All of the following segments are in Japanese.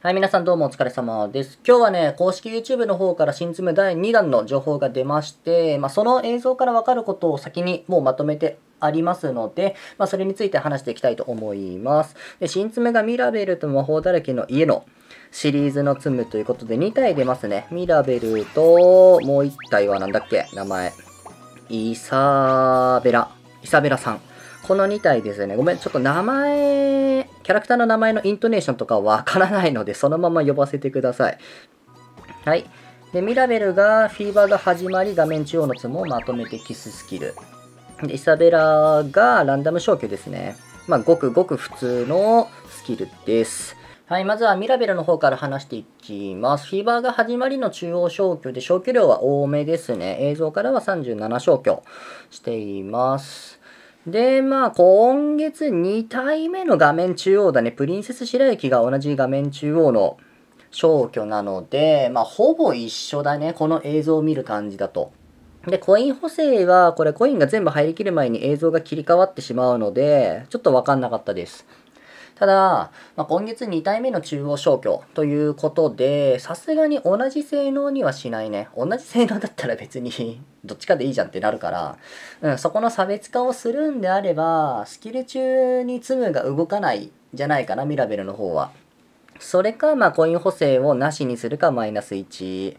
はい、皆さんどうもお疲れ様です。今日はね、公式 YouTube の方から新詰第2弾の情報が出まして、まあ、その映像からわかることを先にもうまとめてありますので、まあ、それについて話していきたいと思います。で、新詰がミラベルと魔法だらけの家のシリーズの積むということで2体出ますね。ミラベルと、もう1体はなんだっけ？名前。イサベラ。イサベラさん。この2体ですよね。ごめん、ちょっと名前、キャラクターの名前のイントネーションとかわからないので、そのまま呼ばせてください。はい。で、ミラベルがフィーバーが始まり、画面中央のツモをまとめてキススキル。で、イサベラがランダム消去ですね。まあ、ごくごく普通のスキルです。はい、まずはミラベルの方から話していきます。フィーバーが始まりの中央消去で消去量は多めですね。映像からは37消去しています。で、まあ、今月2体目の画面中央だね。プリンセス白雪が同じ画面中央の消去なので、まあ、ほぼ一緒だね。この映像を見る感じだと。で、コイン補正は、これコインが全部入りきる前に映像が切り替わってしまうので、ちょっとわかんなかったです。ただ、まあ、今月2体目の中央消去ということで、さすがに同じ性能にはしないね。同じ性能だったら別に どっちかでいいじゃんってなるから、うん、そこの差別化をするんであれば、スキル中にツムが動かないじゃないかな、ミラベルの方は。それか、まあ、コイン補正をなしにするか、マイナス1。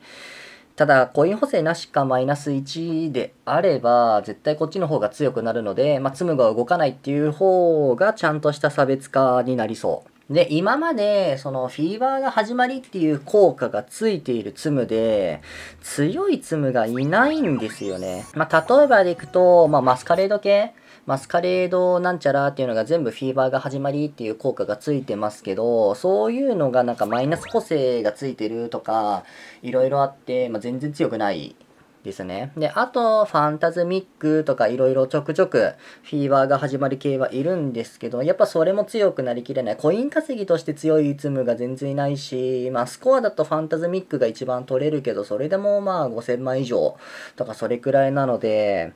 ただ、コイン補正なしかマイナス1であれば、絶対こっちの方が強くなるので、まあ、ツムが動かないっていう方がちゃんとした差別化になりそう。で、今まで、その、フィーバーが始まりっていう効果がついているツムで、強いツムがいないんですよね。まあ、例えばでいくと、まあ、マスカレード系？マスカレードなんちゃらっていうのが全部フィーバーが始まりっていう効果がついてますけど、そういうのがなんかマイナス補正がついてるとか、いろいろあって、まあ、全然強くないですね。で、あと、ファンタズミックとかいろいろちょくちょくフィーバーが始まる系はいるんですけど、やっぱそれも強くなりきれない。コイン稼ぎとして強いツムが全然いないし、まあスコアだとファンタズミックが一番取れるけど、それでもまあ5000枚以上とかそれくらいなので、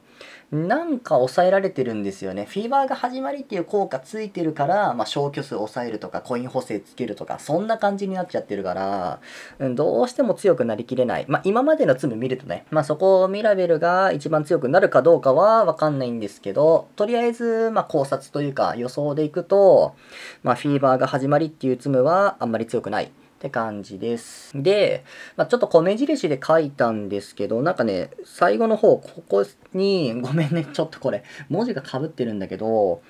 なんか抑えられてるんですよね。フィーバーが始まりっていう効果ついてるから、まあ、消去数抑えるとか、コイン補正つけるとか、そんな感じになっちゃってるから、うん、どうしても強くなりきれない。まあ、今までのツム見るとね、まあ、そこをミラベルが一番強くなるかどうかはわかんないんですけど、とりあえず、ま、考察というか予想でいくと、ま、フィーバーが始まりっていうツムはあんまり強くない。って感じです。で、まあ、ちょっと米印で書いたんですけど、なんかね、最後の方、ここに、ごめんね、ちょっとこれ、文字が被ってるんだけど、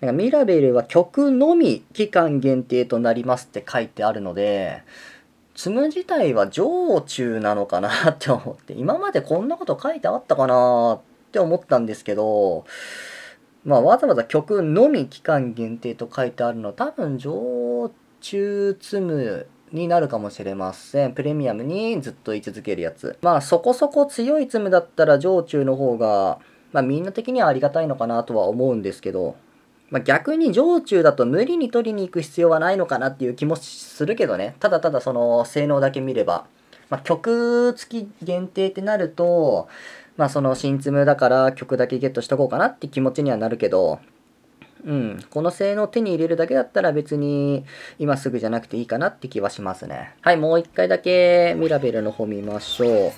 なんかミラベルは曲のみ期間限定となりますって書いてあるので、積む自体は常駐なのかなって思って、今までこんなこと書いてあったかなって思ったんですけど、まあわざわざ曲のみ期間限定と書いてあるの多分常駐積むになるかもしれません。プレミアムにずっと居続けるやつ。まあそこそこ強いツムだったら常駐の方が、まあみんな的にはありがたいのかなとは思うんですけど、まあ逆に常駐だと無理に取りに行く必要はないのかなっていう気もするけどね。ただただその性能だけ見れば。まあ曲付き限定ってなると、まあその新ツムだから曲だけゲットしとこうかなって気持ちにはなるけど、うん、この性能を手に入れるだけだったら別に今すぐじゃなくていいかなって気はしますね。はい、もう一回だけミラベルの方見ましょ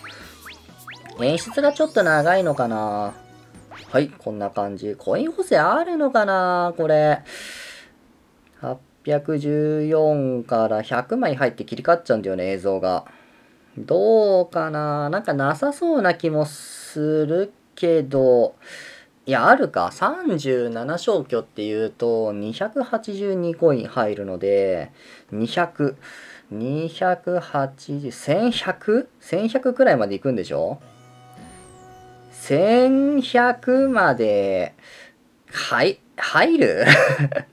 う。演出がちょっと長いのかなはい、こんな感じ。コイン補正あるのかなこれ。814から100枚入って切り替わっちゃうんだよね、映像が。どうかななんかなさそうな気もするけど、いや、あるか。37消去っていうと、282コイン入るので、200、280、1100?1100 1100くらいまで行くんでしょ ?1100 まで、はい、入る？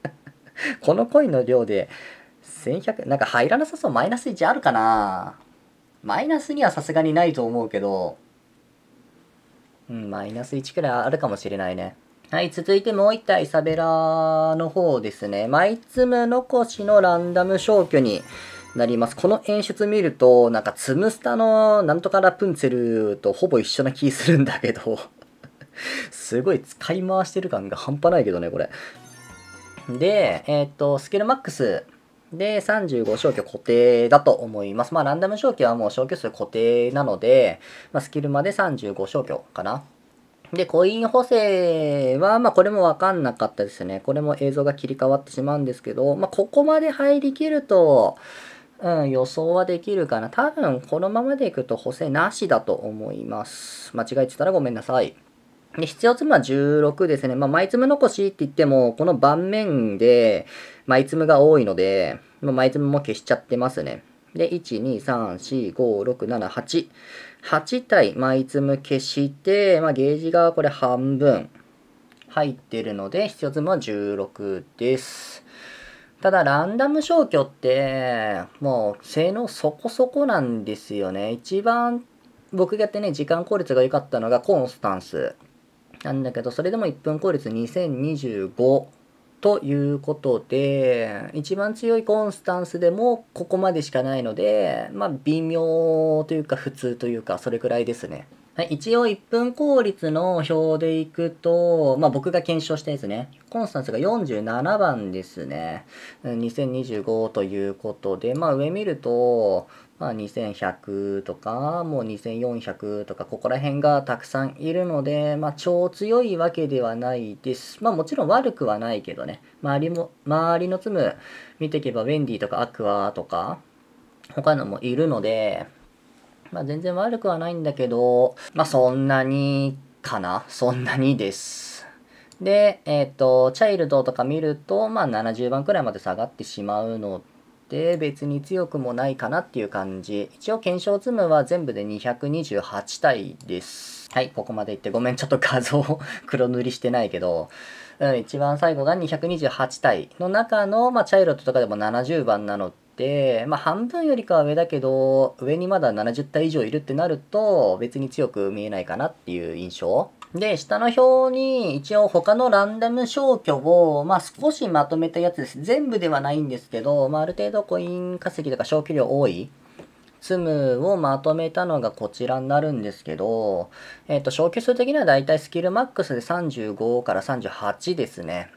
このコインの量で、1100、なんか入らなさそう。マイナス1あるかなマイナスにはさすがにないと思うけど、うん、マイナス1くらいあるかもしれないね。はい、続いてもう一体サベラの方ですね。マイツム残しのランダム消去になります。この演出見ると、なんかツムスタのなんとかラプンツェルとほぼ一緒な気するんだけど、すごい使い回してる感が半端ないけどね、これ。で、えっ、と、スキルマックスで、35消去固定だと思います。まあ、ランダム消去はもう消去数固定なので、まあ、スキルまで35消去かな。で、コイン補正は、まあ、これもわかんなかったですね。これも映像が切り替わってしまうんですけど、まあ、ここまで入りきると、うん、予想はできるかな。多分、このままでいくと補正なしだと思います。間違えてたらごめんなさい。で必要積むは16ですね。まあ、枚積残しって言っても、この盤面で枚積が多いので、まあ、枚積も消しちゃってますね。で、1、2、3、4、5、6、7、8。8体枚積消して、まあ、ゲージがこれ半分入ってるので、必要積むは16です。ただ、ランダム消去って、もう、性能そこそこなんですよね。一番僕がやってね、時間効率が良かったのがコンスタンス。なんだけど、それでも1分効率2025ということで、一番強いコンスタンスでもここまでしかないので、まあ、微妙というか普通というか、それくらいですね。はい、一応1分効率の表でいくと、まあ僕が検証したやつね。コンスタンスが47番ですね。2025ということで、まあ上見ると、まあ2100とか、もう2400とか、ここら辺がたくさんいるので、まあ超強いわけではないです。まあもちろん悪くはないけどね。周りも、周りのツム見ていけば、ウェンディとかアクアとか、他のもいるので、まあ全然悪くはないんだけど、まあそんなにかなそんなにです。で、えっ、ー、と、チャイルドとか見ると、まあ70番くらいまで下がってしまうので、別に強くもないかなっていう感じ。一応検証積むは全部で228体です。はい、ここまでいってごめん、ちょっと画像黒塗りしてないけど、うん、一番最後が228体の中の、まあ、チャイルドとかでも70番なので、まあ、半分よりかは上だけど、上にまだ70体以上いるってなると、別に強く見えないかなっていう印象。で、下の表に一応他のランダム消去を、まあ、少しまとめたやつです。全部ではないんですけど、まあ、ある程度コイン稼ぎとか消去量多い積むをまとめたのがこちらになるんですけど、えっ、と、消去数的にはだいたいスキルマックスで35から38ですね。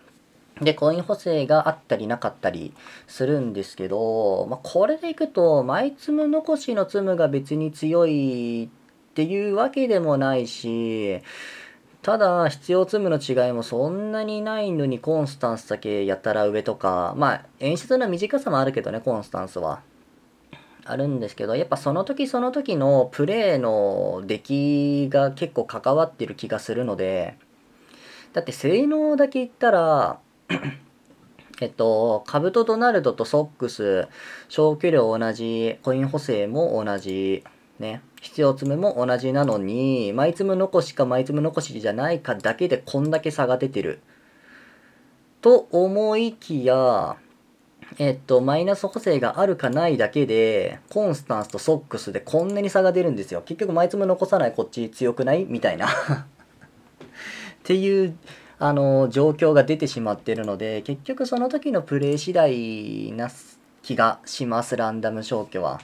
で、コイン補正があったりなかったりするんですけど、まあ、これでいくと、マイツム残しのツムが別に強いっていうわけでもないし、ただ、必要ツムの違いもそんなにないのに、コンスタンスだけやたら上とか、まあ、演出の短さもあるけどね、コンスタンスは。あるんですけど、やっぱその時その時のプレーの出来が結構関わってる気がするので、だって性能だけ言ったら、えっと、カブトドナルドとソックス、消去量同じ、コイン補正も同じ、ね、必要積むも同じなのに、マイツム残しかマイツム残しじゃないかだけでこんだけ差が出てる。と思いきや、えっと、マイナス補正があるかないだけで、コンスタンスとソックスでこんなに差が出るんですよ。結局、マイツム残さないこっち強くない？みたいなっていうあの状況が出てしまってるので結局その時のプレイ次第な気がしますランダム消去は。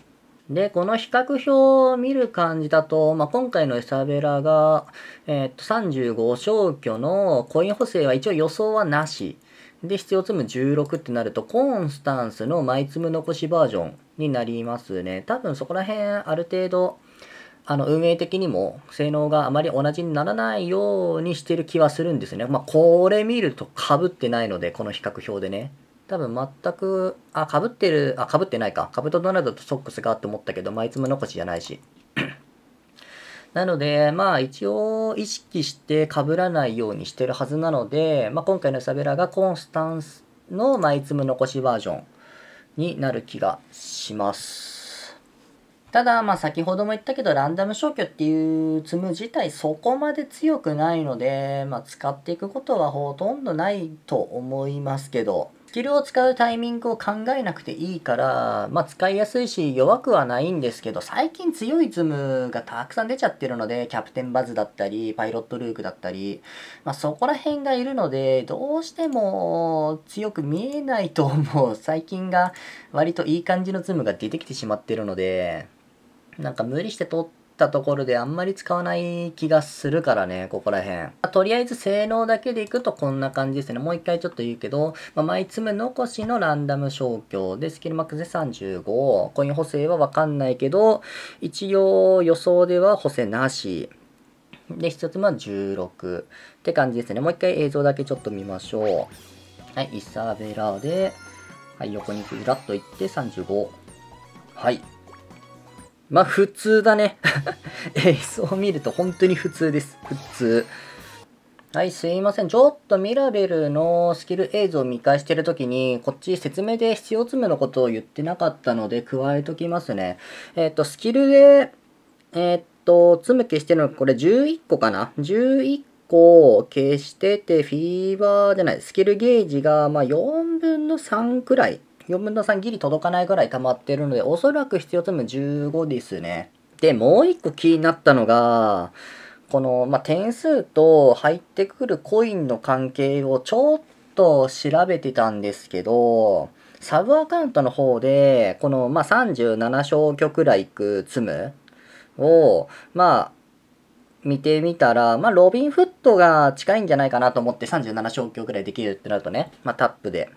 で、この比較表を見る感じだと、まあ、今回のエサベラが、えー、っと35消去のコイン補正は一応予想はなし。で、必要積む16ってなると、コンスタンスのマイツム残しバージョンになりますね。多分そこら辺ある程度、あの運営的にも性能があまり同じにならないようにしてる気はするんですね。まあ、これ見るとかぶってないので、この比較表でね。多分全く、あ、かぶってる、あ、かぶってないか。カブトドナルドとソックスがって思ったけど、まあ、いつも残しじゃないし。なので、まあ一応意識して被らないようにしてるはずなので、まあ、今回のサベラがコンスタンスのマイツム残しバージョンになる気がします。ただ、まあ先ほども言ったけど、ランダム消去っていう積む自体そこまで強くないので、まあ使っていくことはほとんどないと思いますけど、スキルを使うタイミングを考えなくていいから、まあ使いやすいし弱くはないんですけど、最近強いズムがたくさん出ちゃってるので、キャプテンバズだったり、パイロットルークだったり、まあそこら辺がいるので、どうしても強く見えないと思う。最近が割といい感じのズムが出てきてしまってるので、なんか無理して取っったところであんまり使わない気がするからね、ここら辺。とりあえず性能だけでいくとこんな感じですね。もう一回ちょっと言うけど、まあ、枚粒残しのランダム消去で、スキルマックスで35、コイン補正はわかんないけど、一応予想では補正なし。で、一つ目は16って感じですね。もう一回映像だけちょっと見ましょう。はい、イサベラで、はい、横にふらっといって35。はい。まあ、普通だね。映像を見ると本当に普通です。普通。はい、すいません。ちょっとミラベルのスキル映像を見返してるときに、こっち説明で必要詰めのことを言ってなかったので、加えときますね。えっ、ー、と、スキルで、えっ、ー、と、詰め消してるのこれ11個かな ?11 個消してて、フィーバーじゃない、スキルゲージが、まあ、4分の3くらい。4分の3ギリ届かないぐらい溜まってるので、おそらく必要詰め15ですね。で、もう1個気になったのが、この、まあ、点数と入ってくるコインの関係をちょっと調べてたんですけど、サブアカウントの方で、この、まあ、37消去くらいいく積むを、まあ、見てみたら、まあ、ロビンフットが近いんじゃないかなと思って37消去くらいできるってなるとね、まあ、タップで。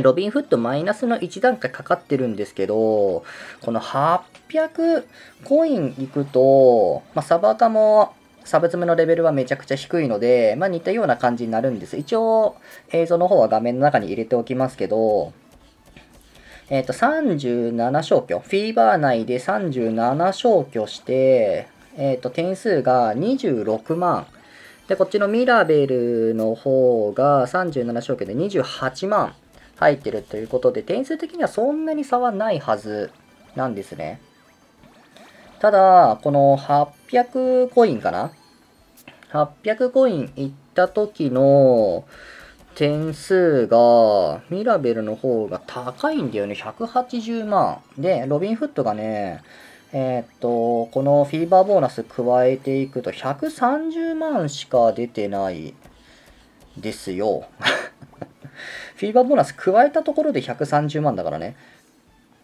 ロビンフットマイナスの1段階かかってるんですけど、この800コインいくと、まあ、サバカも差別目のレベルはめちゃくちゃ低いので、まあ似たような感じになるんです。一応映像の方は画面の中に入れておきますけど、えっ、ー、と、37消去。フィーバー内で37消去して、えっ、ー、と、点数が26万。で、こっちのミラベルの方が37消去で28万入ってるということで、点数的にはそんなに差はないはずなんですね。ただ、この800コインかな ?800 コインいった時の点数が、ミラベルの方が高いんだよね。180万。で、ロビンフットがね、えー、っと、このフィーバーボーナス加えていくと130万しか出てないですよ。フィーバーボーナス加えたところで130万だからね。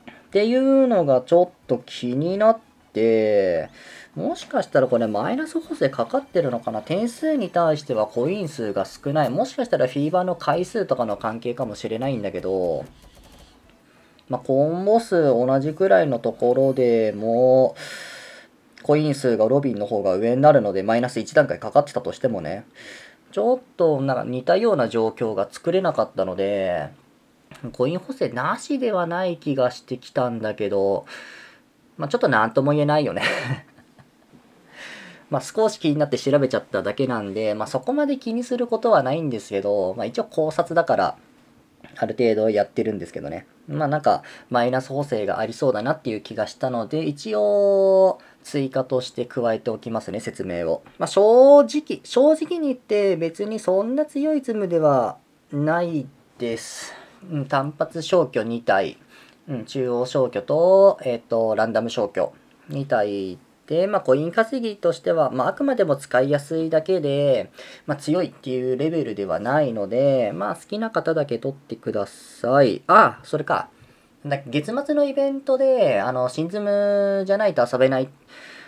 っていうのがちょっと気になって、もしかしたらこれマイナス補正かかってるのかな？点数に対してはコイン数が少ない。もしかしたらフィーバーの回数とかの関係かもしれないんだけど、まあ、コンボ数同じくらいのところでも、コイン数がロビンの方が上になるので、マイナス1段階かかってたとしてもね、ちょっとなんか似たような状況が作れなかったので、コイン補正なしではない気がしてきたんだけど、まあ、ちょっと何とも言えないよね。まあ少し気になって調べちゃっただけなんで、まあそこまで気にすることはないんですけど、まあ一応考察だから、ある程度やってるんですけどね。まあなんか、マイナス補正がありそうだなっていう気がしたので、一応、追加として加えておきますね、説明を。まあ正直、正直に言って別にそんな強いズムではないです。うん、単発消去2体。うん、中央消去と、えっ、ー、と、ランダム消去2体で、まあ、コイン稼ぎとしては、まあ、あくまでも使いやすいだけで、まあ、強いっていうレベルではないので、まあ、好きな方だけ取ってください。あ、それか。月末のイベントで、あの、新ズムじゃないと遊べない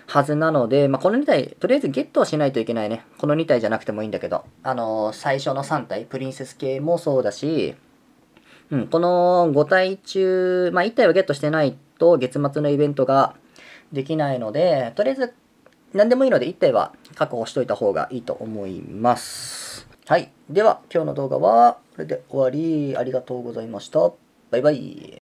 はずなので、まあ、この2体、とりあえずゲットはしないといけないね。この2体じゃなくてもいいんだけど、あの、最初の3体、プリンセス系もそうだし、うん、この5体中、まあ1体はゲットしてないと月末のイベントができないので、とりあえず何でもいいので1体は確保しといた方がいいと思います。はい。では、今日の動画はこれで終わり。ありがとうございました。バイバイ。